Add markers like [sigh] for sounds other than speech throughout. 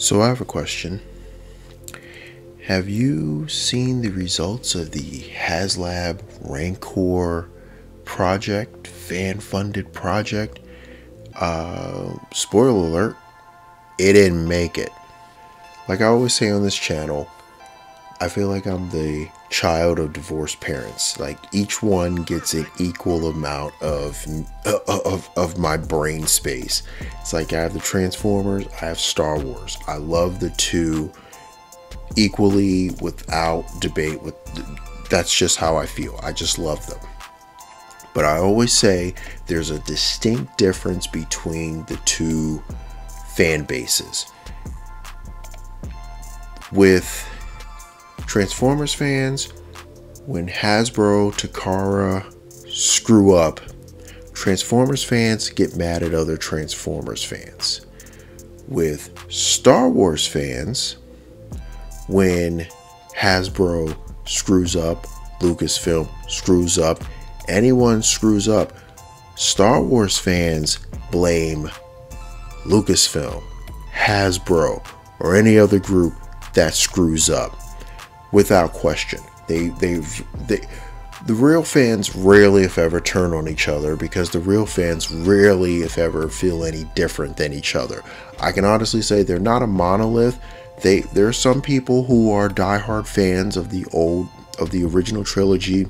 So I have a question. Have you seen the results of the HasLab Rancor project, fan funded project? Uh, spoiler alert, it didn't make it. Like I always say on this channel, I feel like I'm the child of divorced parents. Like each one gets an equal amount of uh, of of my brain space. It's like I have the Transformers, I have Star Wars. I love the two equally without debate with that's just how I feel. I just love them. But I always say there's a distinct difference between the two fan bases. With Transformers fans, when Hasbro, Takara screw up, Transformers fans get mad at other Transformers fans. With Star Wars fans, when Hasbro screws up, Lucasfilm screws up, anyone screws up, Star Wars fans blame Lucasfilm, Hasbro, or any other group that screws up without question. They they've they the real fans rarely if ever turn on each other because the real fans rarely if ever feel any different than each other. I can honestly say they're not a monolith. They there are some people who are diehard fans of the old of the original trilogy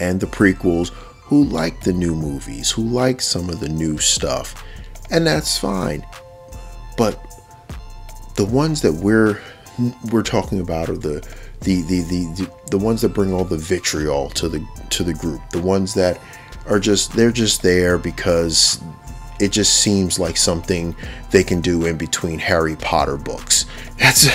and the prequels who like the new movies, who like some of the new stuff. And that's fine. But the ones that we're we're talking about are the the, the the the ones that bring all the vitriol to the to the group the ones that are just they're just there because it just seems like something they can do in between Harry Potter books. That's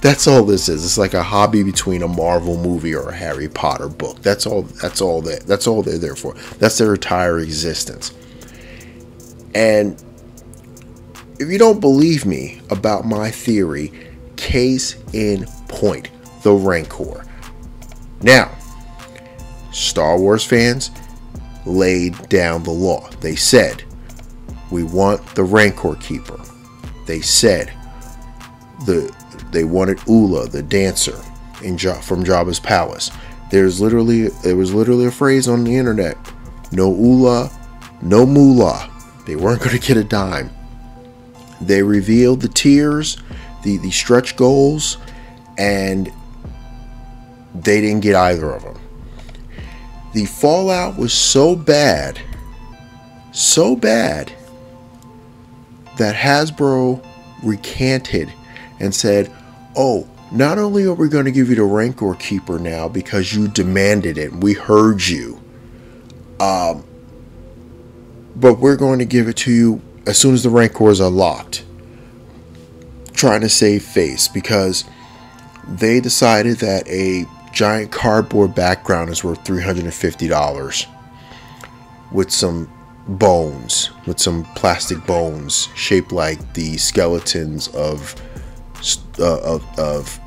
that's all this is. It's like a hobby between a Marvel movie or a Harry Potter book. That's all that's all that that's all they're there for. That's their entire existence. And if you don't believe me about my theory, Case in point the Rancor. Now, Star Wars fans laid down the law. They said, we want the Rancor Keeper. They said, the they wanted Oola, the dancer, in from Jabba's palace. There's literally there was literally a phrase on the internet: "No Oola, no moolah." They weren't going to get a dime. They revealed the tiers the the stretch goals, and they didn't get either of them. The fallout was so bad, so bad that Hasbro recanted and said, "Oh, not only are we going to give you the Rancor Keeper now because you demanded it, we heard you, um, but we're going to give it to you as soon as the Rancors are locked." Trying to save face because they decided that a giant cardboard background is worth $350 with some bones, with some plastic bones shaped like the skeletons of uh, of, of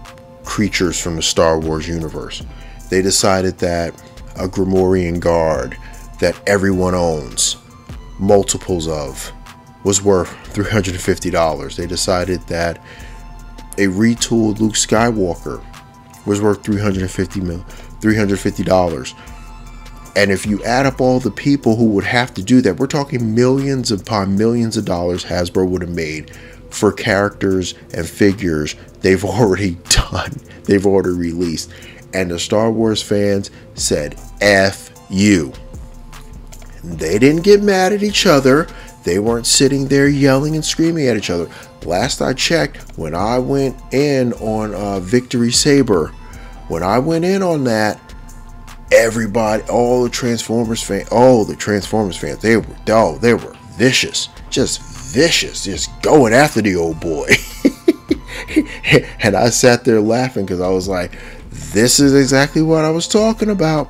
creatures from the Star Wars universe. They decided that a Gamorrean guard that everyone owns multiples of was worth $350. They decided that a retooled Luke Skywalker was worth $350 $350. And if you add up all the people who would have to do that, we're talking millions upon millions of dollars Hasbro would have made for characters and figures they've [laughs] already done, they've already released. And the Star Wars fans said, F you. They didn't get mad at each other. They weren't sitting there yelling and screaming at each other. Last I checked, when I went in on uh, Victory Saber, when I went in on that, everybody, all the Transformers fans, all the Transformers fans, they were, oh, they were vicious, just vicious, just going after the old boy. [laughs] and I sat there laughing because I was like, this is exactly what I was talking about.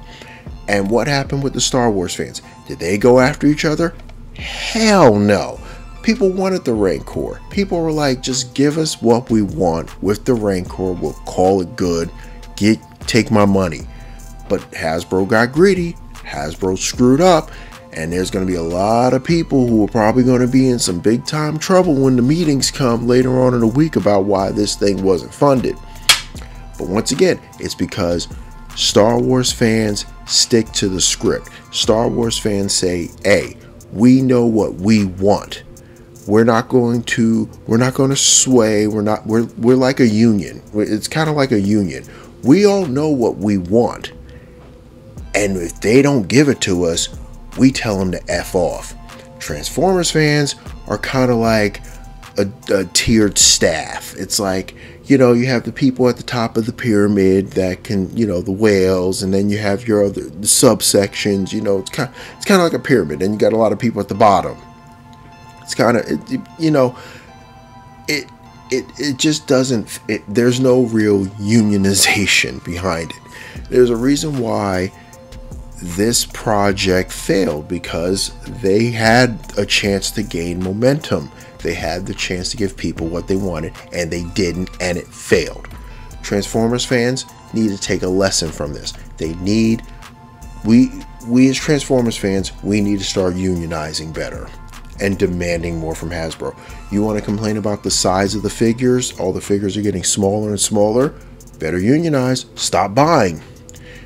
And what happened with the Star Wars fans? Did they go after each other? Hell no. People wanted the Rancor. People were like, just give us what we want with the Rancor. We'll call it good. Get take my money. But Hasbro got greedy. Hasbro screwed up. And there's going to be a lot of people who are probably going to be in some big time trouble when the meetings come later on in the week about why this thing wasn't funded. But once again, it's because Star Wars fans stick to the script. Star Wars fans say, "Hey, we know what we want. We're not going to we're not going to sway. We're not we're we're like a union. It's kind of like a union. We all know what we want. And if they don't give it to us, we tell them to F off. Transformers fans are kind of like a, a, tiered staff. It's like, you know, you have the people at the top of the pyramid that can, you know, the whales, and then you have your other the subsections. You know, it's kind, it's kind of like a pyramid, and you got a lot of people at the bottom. It's kind of, it, it, you know, it it it just doesn't. It, there's no real unionization [laughs] behind it. There's a reason why this project failed because they had a chance to gain momentum. They had the chance to give people what they wanted, and they didn't, and it failed. Transformers fans need to take a lesson from this. They need we we as Transformers fans, we need to start unionizing better and demanding more from Hasbro. You want to complain about the size of the figures? All the figures are getting smaller and smaller. Better unionize. Stop buying.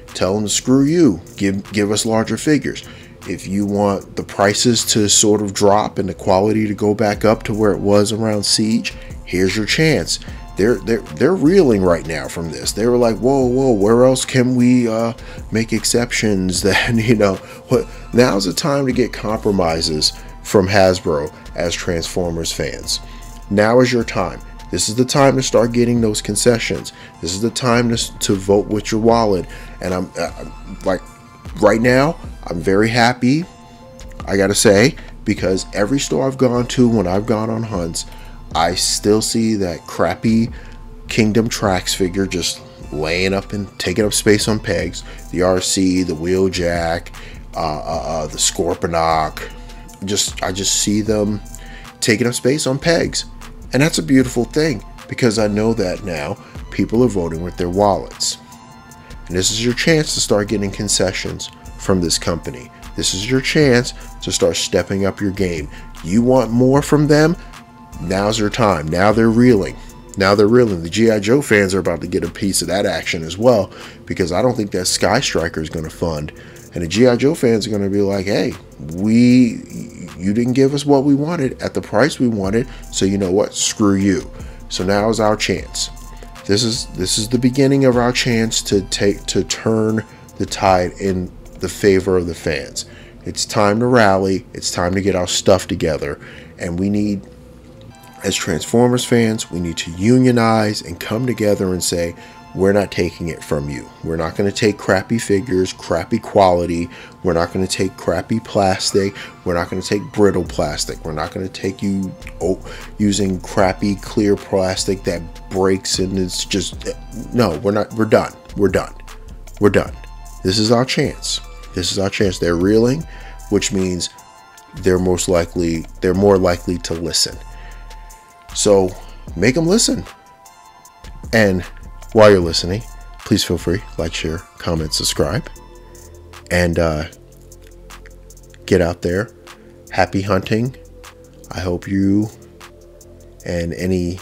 Tell them to screw you. Give give us larger figures. If you want the prices to sort of drop and the quality to go back up to where it was around Siege, here's your chance. They're they're they're reeling right now from this. They were like, whoa, whoa, where else can we uh, make exceptions? [laughs] Then you know, what? Now's the time to get compromises from Hasbro as Transformers fans. Now is your time. This is the time to start getting those concessions. This is the time to, to vote with your wallet. And I'm uh, like, right now, I'm very happy, I gotta say, because every store I've gone to when I've gone on hunts, I still see that crappy Kingdom Tracks figure just laying up and taking up space on pegs. The Arcee, the Wheeljack, uh, uh, uh, the Scorponok. Just I just see them taking up space on pegs. And that's a beautiful thing because I know that now people are voting with their wallets. And this is your chance to start getting concessions from this company. This is your chance to start stepping up your game. You want more from them? Now's your time. Now they're reeling. Now they're reeling. The G.I. Joe fans are about to get a piece of that action as well because I don't think that Sky Striker is going to fund. And the G.I. Joe fans are going to be like, hey, we you didn't give us what we wanted at the price we wanted, so you know what? Screw you. So now is our chance. This is this is the beginning of our chance to take to turn the tide in the favor of the fans. It's time to rally. It's time to get our stuff together, and we need as Transformers fans, we need to unionize and come together and say, we're not taking it from you. We're not going to take crappy figures, crappy quality. We're not going to take crappy plastic. We're not going to take brittle plastic. We're not going to take you oh, using crappy clear plastic that breaks and it's just no. We're not. We're done. We're done. We're done. This is our chance. This is our chance. They're reeling, which means they're most likely they're more likely to listen. So make them listen. And while you're listening, please feel free like, share, comment, subscribe, and uh, get out there. Happy hunting. I hope you and any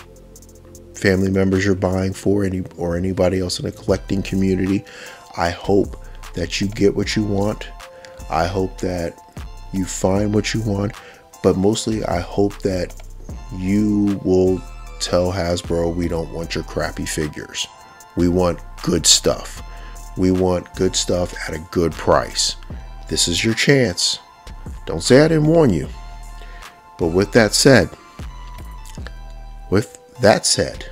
family members you're buying for any or anybody else in the collecting community i hope that you get what you want i hope that you find what you want but mostly i hope that you will tell hasbro we don't want your crappy figures we want good stuff. We want good stuff at a good price. This is your chance. Don't say I didn't warn you. But with that said, with that said,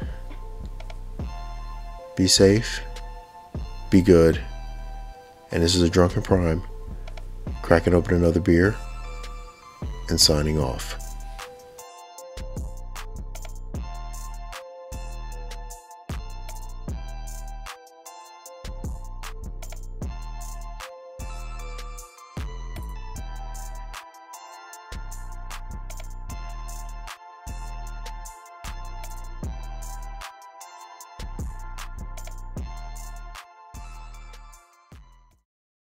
be safe, be good, and this is a drunken prime cracking open another beer and signing off.